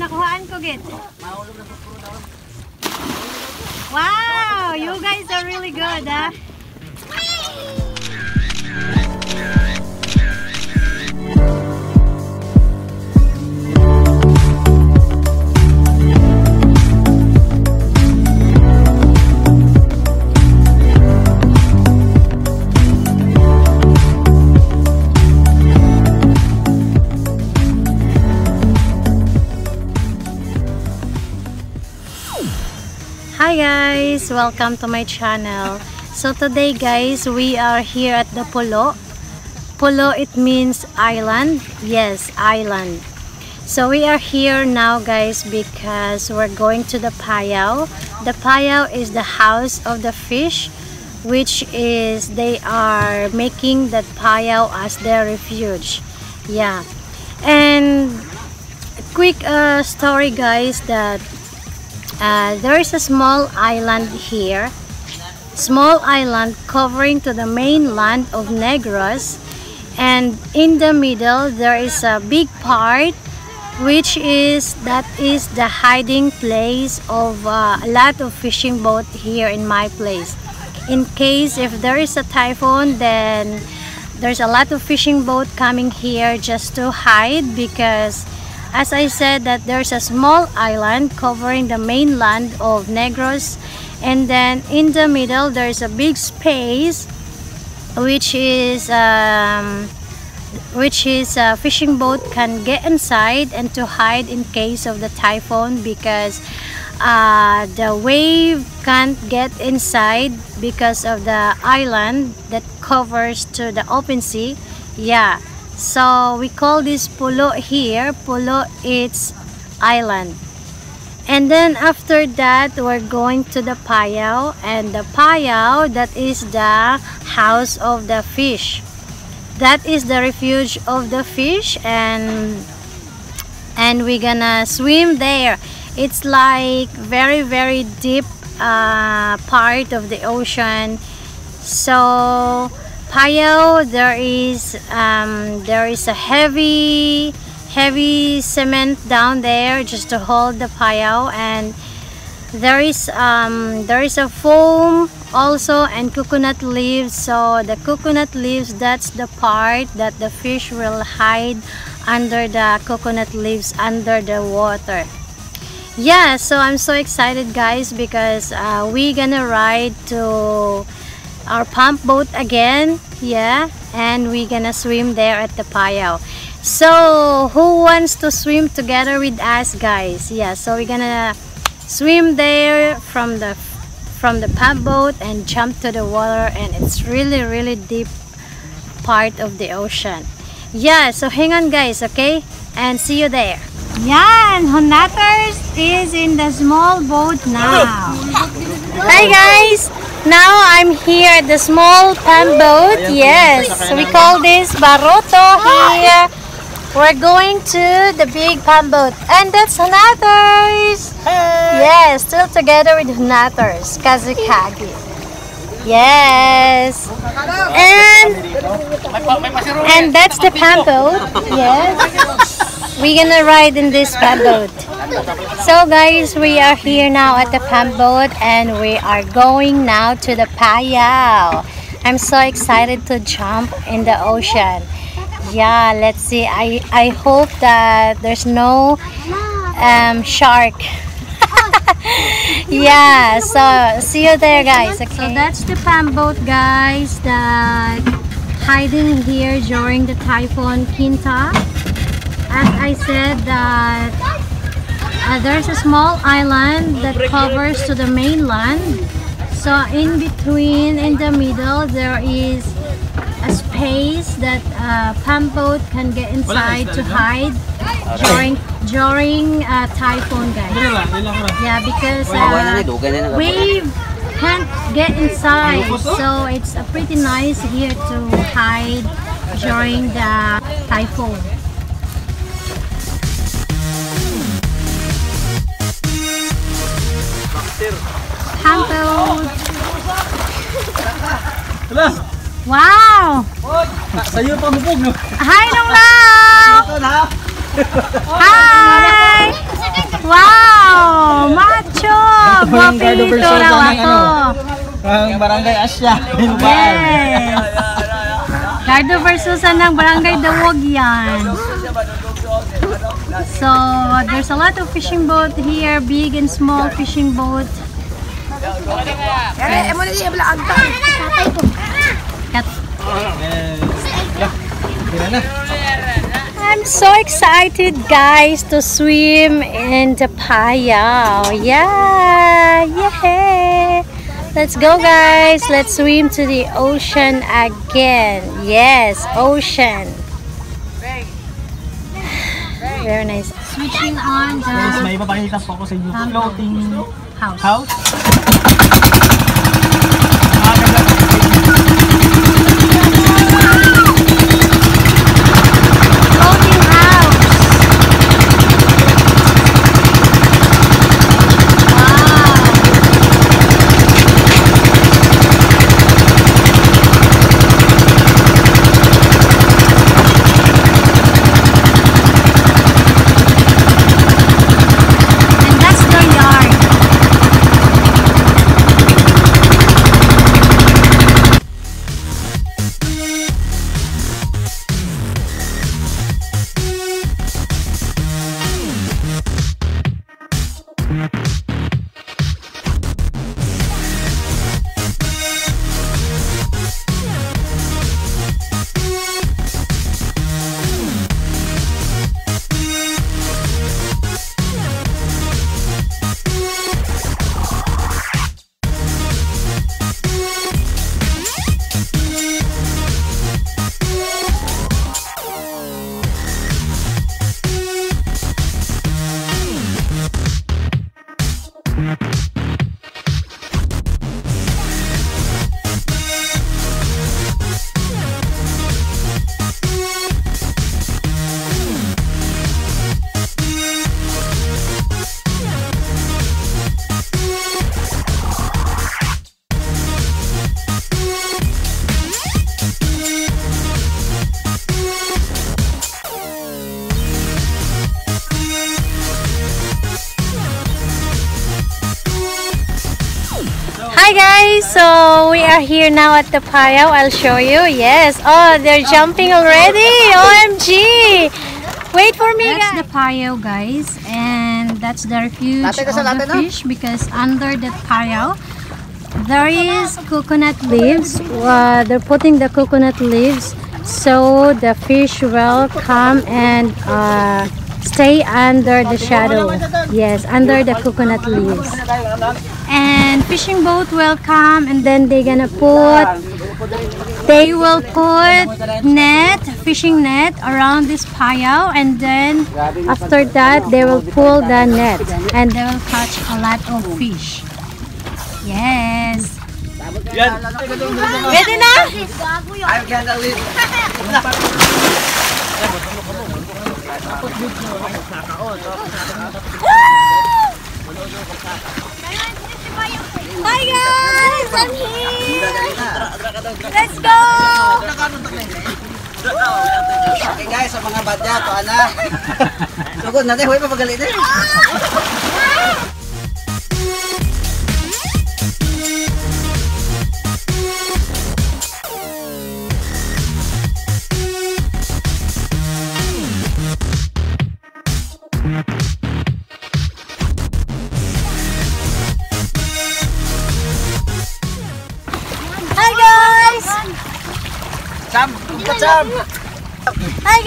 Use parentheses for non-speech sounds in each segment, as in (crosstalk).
nakuhaan ko git. Wow, you guys are really good, ah. Hi guys, welcome to my channel. So today guys, we are here at the Pulo. Pulo it means island. Yes, island. So we are here now guys because we're going to the Payao. The Payao is the house of the fish which is they are making that Payao as their refuge. Yeah. And quick uh, story guys that uh, there is a small island here. Small island covering to the mainland of Negros. And in the middle there is a big part which is that is the hiding place of uh, a lot of fishing boat here in my place. In case if there is a typhoon then there's a lot of fishing boat coming here just to hide because as I said that there's a small island covering the mainland of Negros and then in the middle there's a big space which is um, which is a fishing boat can get inside and to hide in case of the typhoon because uh, the wave can't get inside because of the island that covers to the open sea. Yeah so we call this pulo here. Pulo it's island. And then after that we're going to the payao. And the payao that is the house of the fish. That is the refuge of the fish. And and we're gonna swim there. It's like very very deep uh, part of the ocean. So Payao there is um, there is a heavy heavy cement down there just to hold the Payao and there is um, there is a foam also and coconut leaves. So the coconut leaves that's the part that the fish will hide under the coconut leaves under the water. Yeah so I'm so excited guys because uh, we gonna ride to our pump boat again yeah and we're gonna swim there at the Payao so who wants to swim together with us guys? Yeah so we're gonna swim there from the from the pump boat and jump to the water and it's really really deep part of the ocean. Yeah so hang on guys okay? And see you there. Yeah and Honathers is in the small boat (laughs) now. Hi guys now I'm here at the small pan boat. Yes, so we call this Baroto here. We're going to the big pan boat. And that's Hunathers. Yes, still together with Hunathers. Kazukagi. Yes. And, and that's the pan boat. (laughs) Yes. We're gonna ride in this pan boat. So guys, we are here now at the pan boat and we are going now to the Payao. I'm so excited to jump in the ocean. Yeah, let's see. I, I hope that there's no um, shark. (laughs) yeah, so see you there guys. Okay. So that's the pan boat guys that hiding here during the typhoon Quinta. As I said that uh, there's a small island that covers to the mainland. So in between, in the middle, there is a space that a uh, pump boat can get inside to hide during during a typhoon, guys. Yeah, because uh, wave can't get inside, so it's uh, pretty nice here to hide during the typhoon. Hampo. Wow! Sa'yo pa mupog no? Hi, Nong Lao! Hi! Wow! Macho! Ito yung Gardo Guapito version raw ako. Ang barangay Asya. Yes! Gardo versus ng Barangay Dawog yan. So, there's a lot of fishing boat here, big and small fishing boat. I'm so excited, guys, to swim in the Payao. Yeah, yeah. Let's go, guys. Let's swim to the ocean again. Yes, ocean. Very nice. Switching on the may ipapakita po ako sa inyo. Floating house. house. Hi guys, so we are here now at the Payao. I'll show you. Yes. Oh, they're jumping already. OMG. Wait for me, That's the Payao, guys. And that's the refuge Latte of the fish because under the Payao, there is coconut leaves. Uh, they're putting the coconut leaves so the fish will come and uh, stay under the shadow. Yes, under the coconut leaves and fishing boat will come and then they're gonna put they will put net fishing net around this pile. And then after that they will pull the net and they will catch a lot of fish. Yes. Ready na Ayaw kaya na? Ulit. Hi guys! I'm here! Let's go! Okay guys, sa mga badya, to ana. (laughs) Sugod na, huwag pa pagalit eh. Hi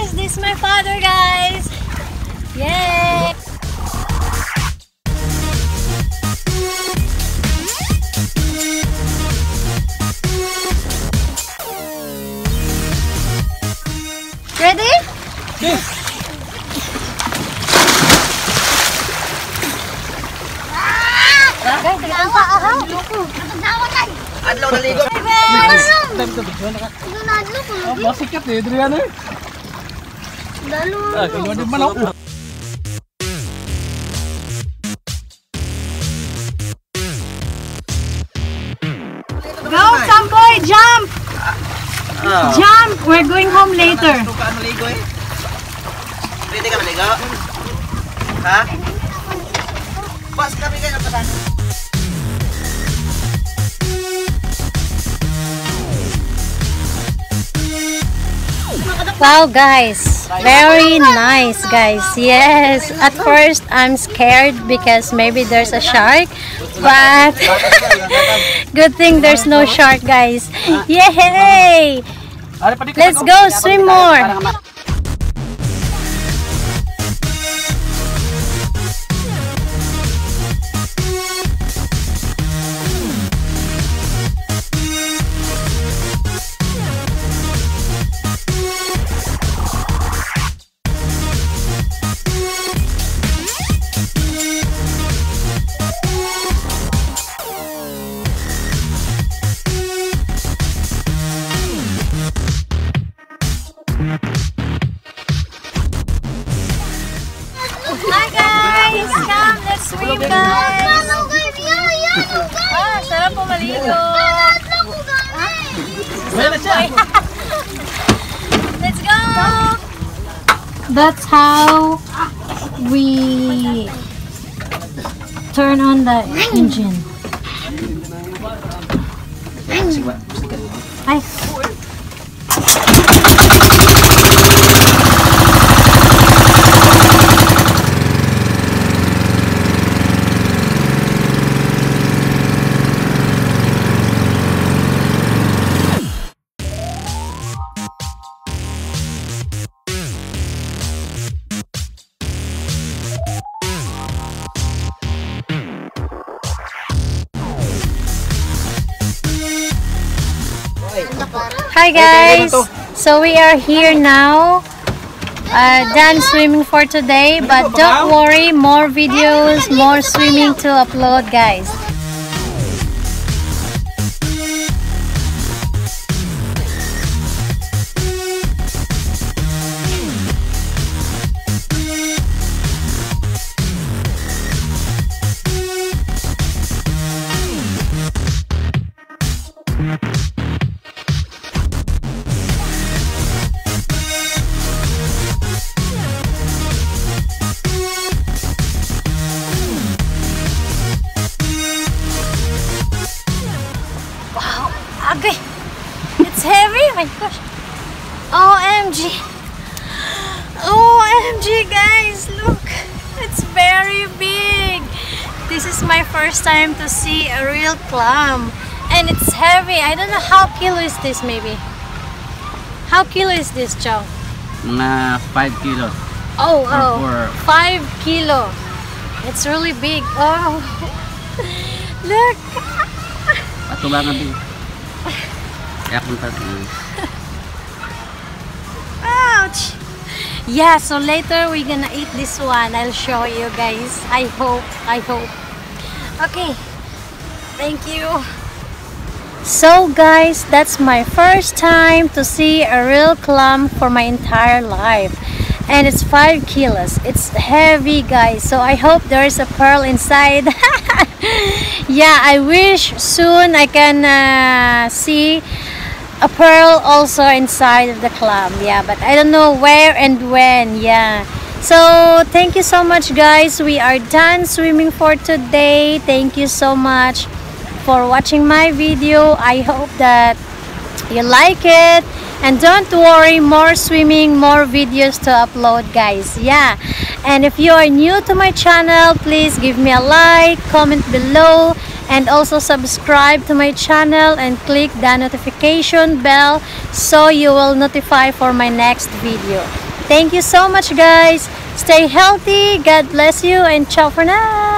guys! This is my father guys! Yay! ఎదురుగానే మనం jump! Jump! We're going home later. Pwede ka maligo? Ha? Pas kami kayo sa Wow guys, very nice guys. Yes, at first I'm scared because maybe there's a shark, but (laughs) good thing there's no shark guys. Yay! Ari, pa di ka Let's go swim more. That's how we turn on the engine. Ay. Hi guys! So we are here now. Uh, done swimming for today, but don't worry, more videos, more swimming to upload guys. Okay. It's heavy. My gosh. OMG. OMG, guys. Look. It's very big. This is my first time to see a real clam. And it's heavy. I don't know how kilo is this maybe. How kilo is this, Chow? Mga 5 kilos. Oh, oh. four. Five kilo. It's really big. Oh. (laughs) Look. Patulangan din. (laughs) Ouch! Yeah, so later we're gonna eat this one. I'll show you guys. I hope. I hope. Okay. Thank you. So guys, that's my first time to see a real clam for my entire life. And it's 5 kilos. It's heavy guys. So I hope there is a pearl inside. (laughs) yeah, I wish soon I can uh, see a pearl also inside of the clam yeah but i don't know where and when yeah. So thank you so much guys. We are done swimming for today. Thank you so much for watching my video. I hope that you like it. And don't worry more swimming more videos to upload guys yeah. And if you are new to my channel please give me a like comment below and also subscribe to my channel and click the notification bell so you will notify for my next video. Thank you so much guys. Stay healthy. God bless you and ciao for now